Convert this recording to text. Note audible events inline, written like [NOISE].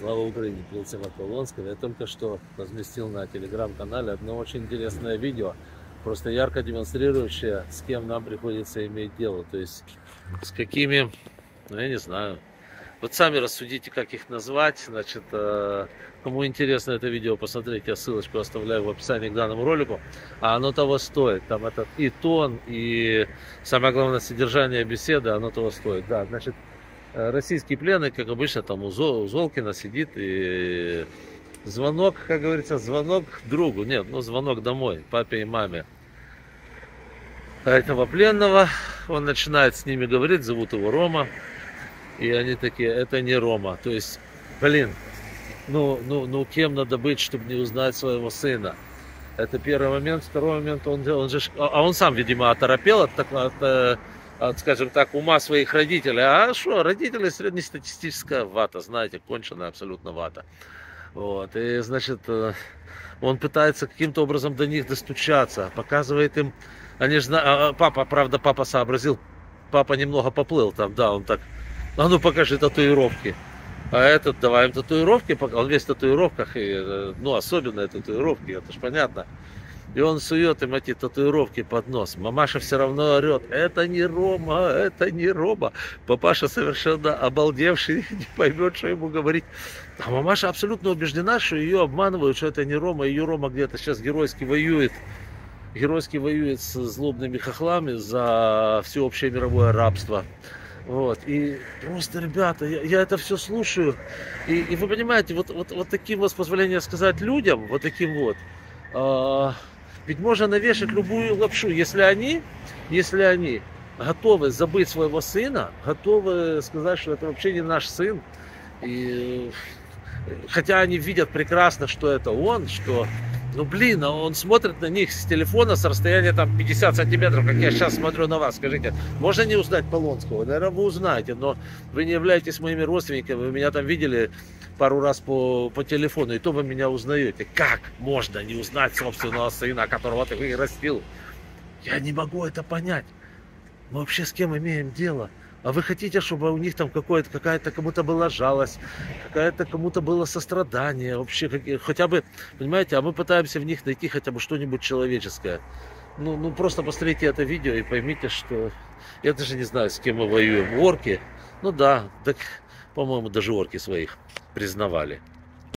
Слава Украине, Тима Полонского. Я только что разместил на телеграм-канале одно очень интересное видео, просто ярко демонстрирующее, с кем нам приходится иметь дело. То есть с какими, ну я не знаю. Вот сами рассудите, как их назвать. Значит, э, кому интересно это видео, посмотреть, я ссылочку оставляю в описании к данному ролику. А оно того стоит. Там этот и тон, и самое главное содержание беседы, оно того стоит. Да, значит, российский пленный, как обычно, там у, Золкина сидит и звонок, как говорится, звонок другу, нет, ну звонок домой, папе и маме этого пленного. Он начинает с ними говорить, зовут его Рома. И они такие, это не Рома. То есть, блин, ну, ну, ну кем надо быть, чтобы не узнать своего сына? Это первый момент. Второй момент, он, он же, а он сам, видимо, оторопел от, от, от от, скажем так, ума своих родителей. А что, родители среднестатистическая вата, знаете, конченая абсолютно вата. Вот, и, значит, э, он пытается каким-то образом до них достучаться, показывает им, они же, а, а, папа, правда, папа сообразил, папа немного поплыл там, да, он так, а ну покажи татуировки. А этот, давай им татуировки, он весь в татуировках, и, э, ну, особенные татуировки, это ж понятно. И он сует им эти татуировки под нос. Мамаша все равно орет, это не Рома, это не Рома. Папаша совершенно обалдевший, [LAUGHS] не поймет, что ему говорить. А мамаша абсолютно убеждена, что ее обманывают, что это не Рома. Ее Рома где-то сейчас геройски воюет. Геройски воюет с злобными хохлами за всеобщее мировое рабство. Вот. И просто, ребята, я, я это все слушаю. И, и вы понимаете, вот, вот, вот таким вот, с позволения сказать людям, вот таким вот, э, ведь можно навешать любую лапшу, если они, если они готовы забыть своего сына, готовы сказать, что это вообще не наш сын. И хотя они видят прекрасно, что это он, что ну блин, а он смотрит на них с телефона с расстояния там 50 сантиметров, как я сейчас смотрю на вас. Скажите, можно не узнать Полонского? Наверное, вы узнаете, но вы не являетесь моими родственниками, вы меня там видели пару раз по, по телефону, и то вы меня узнаете. Как можно не узнать собственного сына, которого ты вырастил? Я не могу это понять. Мы вообще с кем имеем дело? А вы хотите, чтобы у них там какая-то кому-то была жалость, какая-то кому-то было сострадание, вообще хотя бы, понимаете, а мы пытаемся в них найти хотя бы что-нибудь человеческое. Ну, ну просто посмотрите это видео и поймите, что я даже не знаю, с кем мы воюем. Орки? Ну да, так, по-моему, даже орки своих признавали.